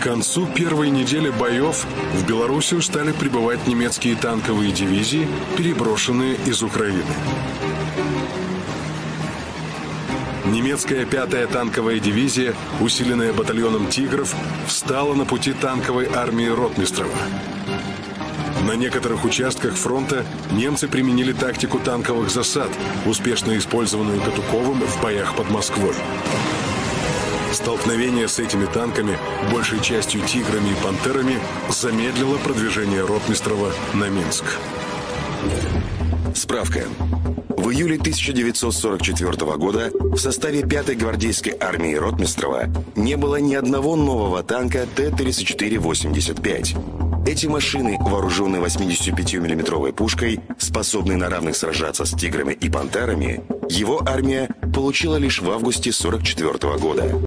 К концу первой недели боев в Белоруссию стали прибывать немецкие танковые дивизии, переброшенные из Украины. Немецкая пятая танковая дивизия, усиленная батальоном «Тигров», встала на пути танковой армии Ротмистрова. На некоторых участках фронта немцы применили тактику танковых засад, успешно использованную Катуковым в боях под Москвой. Столкновение с этими танками, большей частью «Тиграми» и «Пантерами», замедлило продвижение Ротмистрова на Минск. Справка. В июле 1944 года в составе 5-й гвардейской армии Ротмистрова не было ни одного нового танка Т-34-85. Эти машины, вооруженные 85 миллиметровой пушкой, способные на равных сражаться с «Тиграми» и «Пантерами», его армия получила лишь в августе 1944 года.